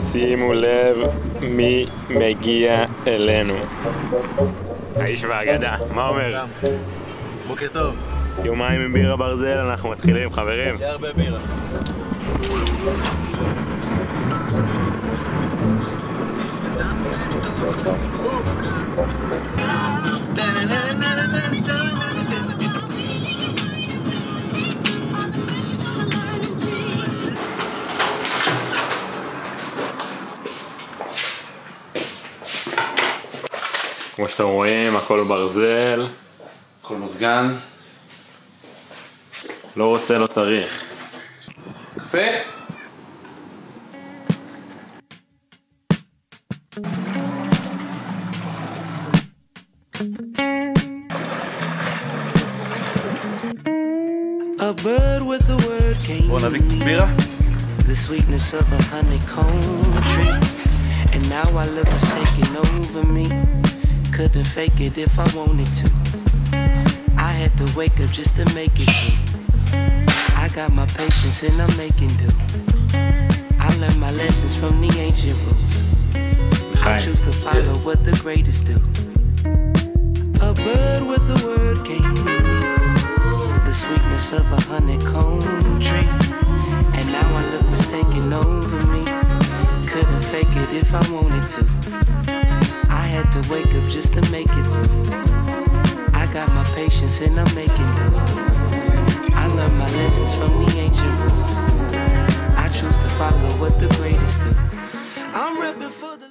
שימו לב מי מגיע אלינו. האיש והאגדה, מה אומר? בוקר טוב, יומיים עם בירה ברזל, אנחנו מתחילים, חברים. יהיה הרבה בירה. כמו שאתם רואים, הכל ברזל, הכל מזגן. לא רוצה, לא צריך. קפה? A bird with the word came בואו נביא to קצת me. בירה. The sweetness of a honeycomb tree. And now our love is taking over me. Couldn't fake it if I wanted to. I had to wake up just to make it through. I got my patience and I'm making do. I learned my lessons from the ancient rules. I choose to follow what the greatest do. A bird with a word came to me. The sweetness of a honeycomb tree. And now I look was taking over me. Couldn't fake it if I wanted to. I had to wake up just to make it through. I got my patience and I'm making do. I learned my lessons from the ancient rules. I choose to follow what the greatest do. I'm repping for the